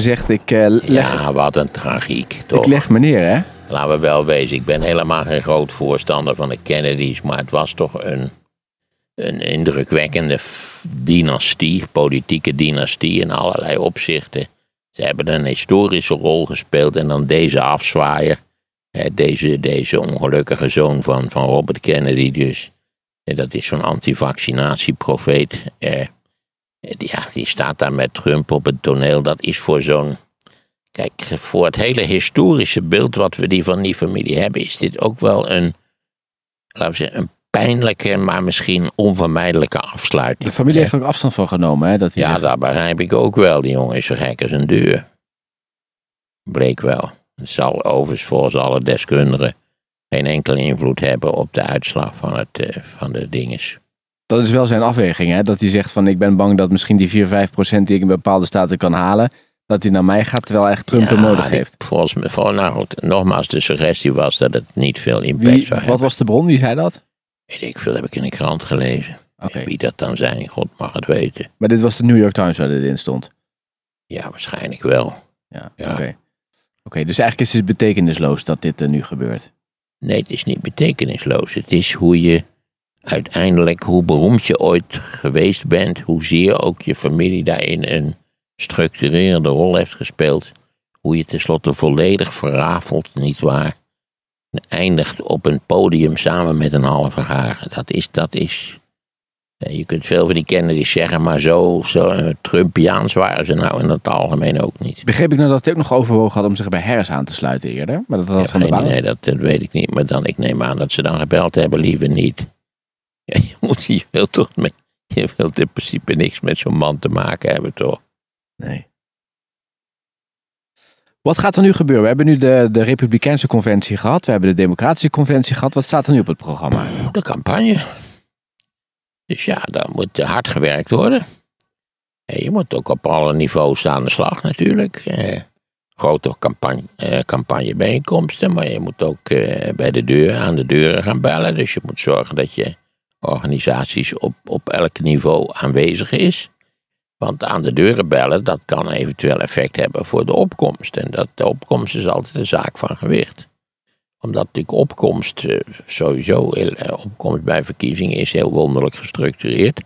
Zegt ik, eh, leg, Ja, wat een tragiek, toch? ik leg me neer, hè? Laten we wel wezen, ik ben helemaal geen groot voorstander van de Kennedys, maar het was toch een, een indrukwekkende dynastie, politieke dynastie in allerlei opzichten. Ze hebben een historische rol gespeeld en dan deze afzwaaier, hè, deze, deze ongelukkige zoon van, van Robert Kennedy dus. En dat is zo'n antivaccinatieprofeet. Eh, ja, die staat daar met Trump op het toneel. Dat is voor zo'n Kijk, voor het hele historische beeld wat we die van die familie hebben, is dit ook wel een, laten we zeggen, een pijnlijke, maar misschien onvermijdelijke afsluiting. De familie heeft er ook afstand van genomen, hè? Dat Ja, zegt, dat begrijp ik ook wel. Die jongen is zo gek als een deur. Bleek wel. Het zal overigens volgens alle deskundigen geen enkele invloed hebben op de uitslag van, het, eh, van de dinges. Dat is wel zijn afweging, hè? Dat hij zegt van ik ben bang dat misschien die 4, 5 procent die ik in bepaalde staten kan halen, dat hij naar mij gaat terwijl echt Trump hem nodig heeft. Volgens mij, vol, nou goed, nogmaals, de suggestie was dat het niet veel impact Wie, zou hebben. wat was de bron? Wie zei dat? Weet ik veel, heb ik in de krant gelezen. Wie dat dan zijn, God mag het weten. Maar dit was de New York Times waar dit in stond. Ja, waarschijnlijk wel. Ja, Ja. oké. Oké, dus eigenlijk is het betekenisloos dat dit er nu gebeurt. Nee, het is niet betekenisloos. Het is hoe je uiteindelijk, hoe beroemd je ooit geweest bent, hoezeer ook je familie daarin een structurerende rol heeft gespeeld. Hoe je tenslotte volledig verrafelt, nietwaar? En eindigt op een podium samen met een halve haar. Dat is, dat is. Je kunt veel van die Kennedys zeggen, maar zo, zo eh, Trumpiaans waren ze nou in het algemeen ook niet. Begreep ik nou dat hij ook nog overwogen had om zich bij Harris aan te sluiten eerder? Maar dat Ja, van de dat, dat weet ik niet. Maar dan, ik neem aan dat ze dan gebeld hebben, liever niet. Ja, je, moet, je wilt toch met, je wilt in principe niks met zo'n man te maken hebben, toch? Nee. Wat gaat er nu gebeuren? We hebben nu de, de Republikeinse conventie gehad. We hebben de Democratische conventie gehad. Wat staat er nu op het programma? De campagne. Dus ja, daar moet hard gewerkt worden. En je moet ook op alle niveaus aan de slag natuurlijk. Eh, grote campagne, eh, campagnebijeenkomsten, maar je moet ook eh, bij de deur, aan de deuren gaan bellen. Dus je moet zorgen dat je organisaties op, op elk niveau aanwezig is. Want aan de deuren bellen, dat kan eventueel effect hebben voor de opkomst. En dat, de opkomst is altijd een zaak van gewicht. Omdat natuurlijk opkomst eh, sowieso, eh, opkomst bij verkiezingen is heel wonderlijk gestructureerd.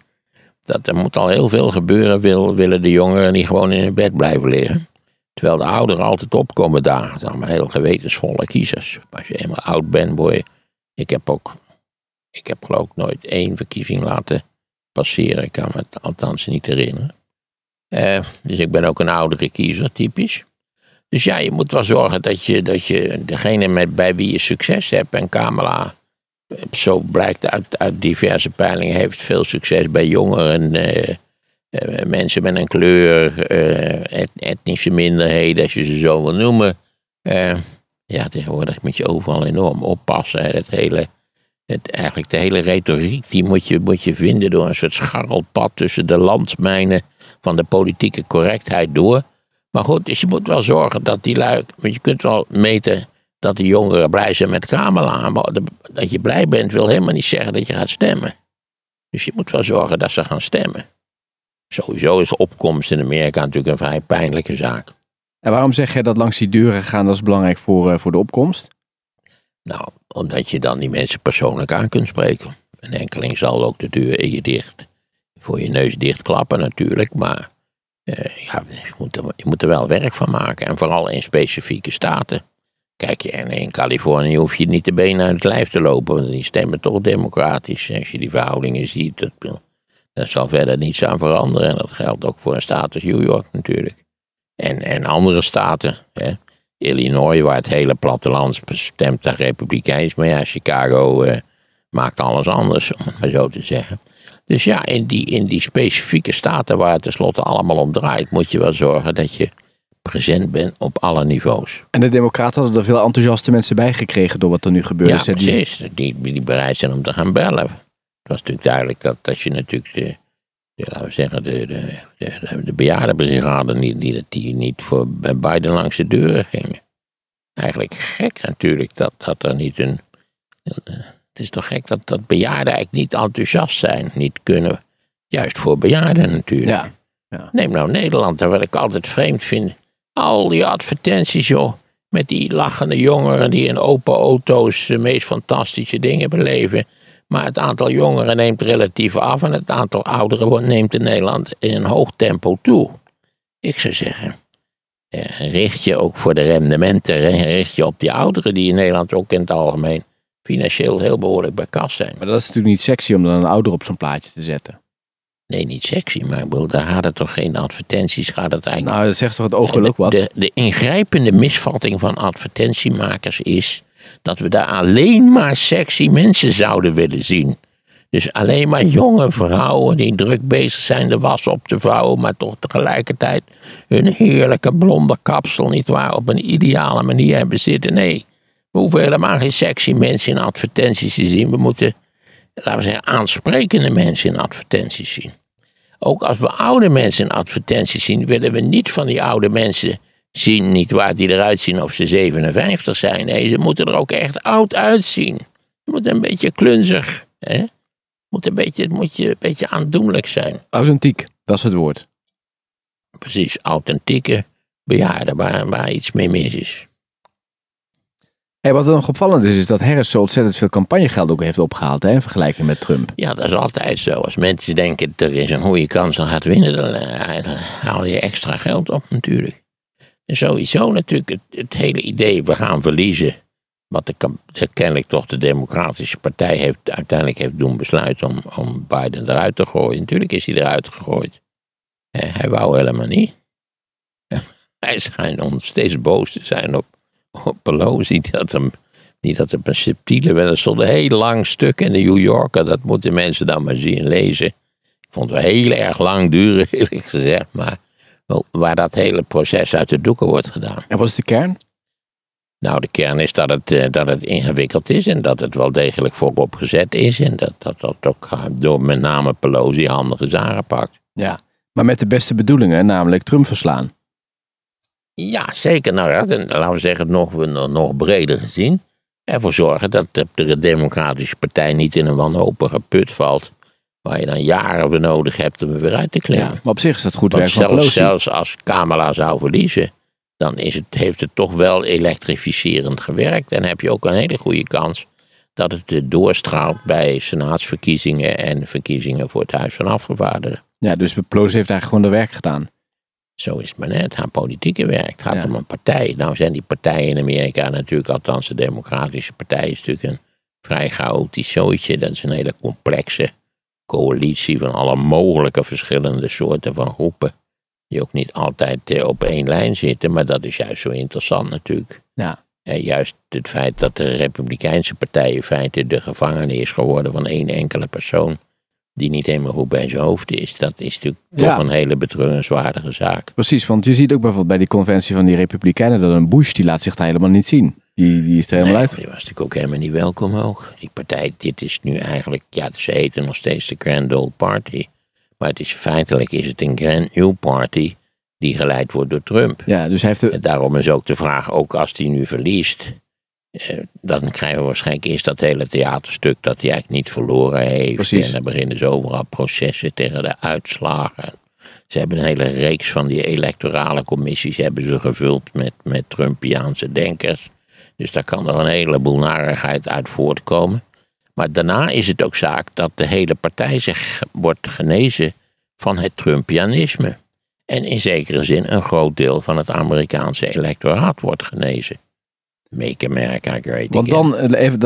Dat er moet al heel veel gebeuren, wil, willen de jongeren niet gewoon in hun bed blijven liggen. Terwijl de ouderen altijd opkomen daar. Het zijn allemaal heel gewetensvolle kiezers. Als je eenmaal oud bent, je... Ik heb ook... Ik heb geloof ik nooit één verkiezing laten passeren. Ik kan me het althans niet herinneren. Eh, dus ik ben ook een oudere kiezer, typisch. Dus ja, je moet wel zorgen dat je, dat je degene met, bij wie je succes hebt. En Kamala, eh, zo blijkt uit, uit diverse peilingen, heeft veel succes bij jongeren. eh, mensen met een kleur, et- etnische minderheden, als je ze zo wil noemen. Ja, tegenwoordig moet je overal enorm oppassen. Het hele, het, eigenlijk de hele retoriek die moet je, moet je vinden door een soort scharrelpad tussen de landsmijnen van de politieke correctheid door. Maar goed, dus je moet wel zorgen dat die lui. Want je kunt wel meten dat de jongeren blij zijn met Kamala. Maar dat je blij bent wil helemaal niet zeggen dat je gaat stemmen. Dus je moet wel zorgen dat ze gaan stemmen. Sowieso is opkomst in Amerika natuurlijk een vrij pijnlijke zaak. En waarom zeg jij dat langs die deuren gaan, dat is belangrijk voor, eh, voor de opkomst? Nou, omdat je dan die mensen persoonlijk aan kunt spreken. Een enkeling zal ook de deur in je dicht, voor je neus dichtklappen natuurlijk. Maar eh, ja, je, moet er, je moet er wel werk van maken. En vooral in specifieke staten. Kijk, en in Californië hoef je niet de benen uit het lijf te lopen. Want die stemmen toch democratisch. Als je die verhoudingen ziet, dat, daar zal verder niets aan veranderen. En dat geldt ook voor een staat als New York natuurlijk. En, en andere staten. Hè. Illinois, waar het hele platteland stemt daar republikeins. Maar ja, Chicago eh, maakt alles anders, om het maar zo te zeggen. Dus ja, in die, in die specifieke staten waar het tenslotte allemaal om draait, moet je wel zorgen dat je present bent op alle niveaus. En de Democraten hadden er veel enthousiaste mensen bij gekregen door wat er nu gebeurt. Ja, eh, precies. Die, die bereid zijn om te gaan bellen. Het was natuurlijk duidelijk dat, dat je natuurlijk de, de, laten we zeggen, de, de, de, de bejaardenbrigade niet, die, die niet voor bij Biden langs de deuren gingen. Eigenlijk gek natuurlijk dat, dat er niet een. Het is toch gek dat, dat bejaarden eigenlijk niet enthousiast zijn, niet kunnen. Juist voor bejaarden natuurlijk. ja. Neem nou Nederland, daar wat ik altijd vreemd vind. Al die advertenties, joh. Met die lachende jongeren die in open auto's de meest fantastische dingen beleven. Maar het aantal jongeren neemt relatief af en het aantal ouderen neemt in Nederland in een hoog tempo toe. Ik zou zeggen, eh, richt je ook voor de rendementen, richt je op die ouderen die in Nederland ook in het algemeen financieel heel behoorlijk bij kas zijn. Maar dat is natuurlijk niet sexy om dan een ouder op zo'n plaatje te zetten. Nee, niet sexy, maar ik bedoel, daar gaat het toch geen advertenties, gaat het eigenlijk Nou, dat zegt toch het oog wel ook wat. De, de ingrijpende misvatting van advertentiemakers is dat we daar alleen maar sexy mensen zouden willen zien. Dus alleen maar jonge vrouwen die druk bezig zijn de was op te vouwen, maar toch tegelijkertijd hun heerlijke blonde kapsel niet waar op een ideale manier hebben zitten. Nee, we hoeven helemaal geen sexy mensen in advertenties te zien. We moeten, laten we zeggen, aansprekende mensen in advertenties zien. Ook als we oude mensen in advertenties zien, willen we niet van die oude mensen zien, niet waar die eruit zien of ze 57 zijn. Nee, ze moeten er ook echt oud uitzien. Ze moeten een beetje klunzig. Hè? Moet een beetje, het moet je een beetje aandoenlijk zijn. Authentiek, dat is het woord. Precies, authentieke bejaarden waar, waar iets mee mis is. Hey, wat er nog opvallend is, is dat Harris zo ontzettend veel campagnegeld ook heeft opgehaald hè, in vergelijking met Trump. Ja, dat is altijd zo. Als mensen denken er is een goede kans dan gaat winnen, dan, eh, dan haal je extra geld op natuurlijk. Sowieso natuurlijk het, hele idee, we gaan verliezen. Wat de, kennelijk toch de Democratische Partij heeft, uiteindelijk heeft doen besluiten om, om Biden eruit te gooien. Natuurlijk is hij eruit gegooid. Hij wou helemaal niet. hij schijnt nog steeds boos te zijn op, op Pelosi. Dat hem, niet dat het een subtiele wel. Er stond een heel lang stuk in de New Yorker. Dat moeten mensen dan maar zien en lezen. Ik vond het heel erg lang duren, eerlijk gezegd. Maar wel, waar dat hele proces uit de doeken wordt gedaan. En wat is de kern? Nou, de kern is dat het, eh, dat het ingewikkeld is en dat het wel degelijk voorop gezet is. En dat dat, dat ook eh, door met name Pelosi handig is aangepakt. Ja, maar met de beste bedoelingen, namelijk Trump verslaan. Ja, zeker. Nou ja, laten we zeggen, nog, nog, nog breder gezien. Ervoor zorgen dat de Democratische Partij niet in een wanhopige put valt. Waar je dan jaren voor nodig hebt om er weer uit te Ja, klimmen. maar op zich is dat goed Want werk van zelfs, Pelosi. zelfs als Kamala zou verliezen, dan is het, heeft het toch wel elektrificerend gewerkt. En heb je ook een hele goede kans dat het eh, doorstraalt bij senaatsverkiezingen en verkiezingen voor het Huis van Afgevaardigden. Ja, dus Pelosi heeft eigenlijk gewoon de werk gedaan. Zo is het maar net. Haar politieke werk. Het gaat Ja. om een partij. Nou zijn die partijen in Amerika natuurlijk, althans de Democratische Partij, is natuurlijk een vrij chaotisch zootje. Dat is een hele complexe coalitie van alle mogelijke verschillende soorten van groepen. Die ook niet altijd eh, op één lijn zitten, maar dat is juist zo interessant natuurlijk. Ja. En juist het feit dat de Republikeinse Partij in feite de gevangene is geworden van één enkele persoon. Die niet helemaal goed bij zijn hoofd is. Dat is natuurlijk Ja. toch een hele betreurenswaardige zaak. Precies, want je ziet ook bijvoorbeeld bij die conventie van die Republikeinen dat een Bush, die laat zich daar helemaal niet zien. Die, die is er helemaal Nee, uit. die was natuurlijk ook helemaal niet welkom ook. Die partij, dit is nu eigenlijk, ja, ze heten nog steeds de Grand Old Party. Maar het is feitelijk is het een Grand New Party die geleid wordt door Trump. Ja, dus hij heeft de, En daarom is ook de vraag, ook als hij nu verliest, eh, dan krijgen we waarschijnlijk eerst dat hele theaterstuk dat hij eigenlijk niet verloren heeft. Precies. En dan beginnen ze overal processen tegen de uitslagen. Ze hebben een hele reeks van die electorale commissies hebben ze gevuld met, met Trumpiaanse denkers. Dus daar kan er een heleboel narigheid uit voortkomen. Maar daarna is het ook zaak dat de hele partij zich wordt genezen van het Trumpianisme. En in zekere zin een groot deel van het Amerikaanse electoraat wordt genezen. Make America Great want Again. dan, eh, even, dan